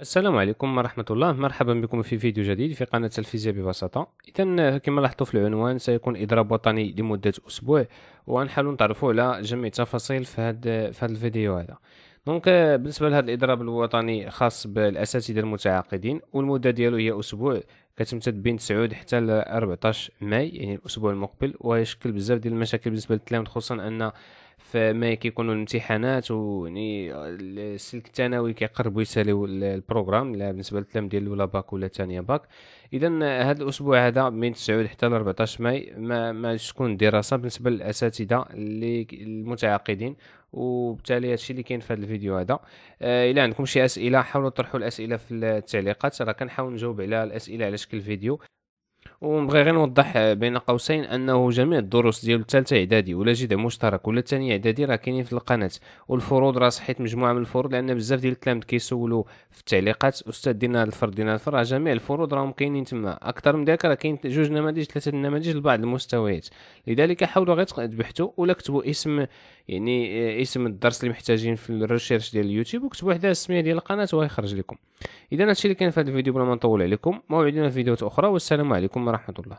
السلام عليكم ورحمة الله. مرحبا بكم في فيديو جديد في قناة الفيزياء ببساطة. إذا كما لاحظتوا في العنوان سيكون إضراب وطني لمدة أسبوع وغنحاولوا نتعرفوا على جميع التفاصيل في هذا في هذا الفيديو هذا. donc بالنسبة لهذا الإضراب الوطني خاص بالأساتذة المتعاقدين والمدة ديالو هي أسبوع كتمتد بين 9 حتى ل 14 ماي يعني الأسبوع المقبل. ويشكل بزاف ديال المشاكل بالنسبة للتلاميذ خصوصا أن فما كيكونوا الامتحانات ويعني السلك الثانوي كيقربوا يساليو ال programme لا بالنسبة للتلامذ ديال الأولى باك ولا الثانية باك. اذا هذا الأسبوع هذا من 9 حتى ل 14 ماي ما ما تكون دراسة بالنسبة للأساتذة اللي المتعاقدين. وبالتالي هادشي اللي كاين في هذا الفيديو هذا. آه إلا عندكم شي أسئلة حاولوا تطرحوا الأسئلة في التعليقات. راه كنحاول نجاوب على الأسئلة على شكل فيديو. ونبغي غير نوضح بين قوسين أنه جميع الدروس ديال الثالثه إعدادي ولا جدع مشترك ولا الثانية إعدادي راه كاينين في القناة. والفروض راه صحيت مجموعة من الفروض لأن بزاف ديال التلاميذ كيسولوا في التعليقات. أستاذ دينا الفرد دينا راه جميع الفروض راهم كاينين تما. أكثر من ذلك راه كاين جوج نماذج ثلاثة نماذج لبعض المستويات. لذلك حاولوا غير تبحثوا ولا كتبوا اسم يعني اسم الدرس اللي محتاجين في الريسيرش ديال اليوتيوب وكتبوا وحدة السميه ديال القناة ويخرج لكم. إذا هادشي اللي كاين في هذا الفيديو بلا ما نطول عليكم موعدنا في فيديوهات أخرى والسلام عليكم ورحمة الله.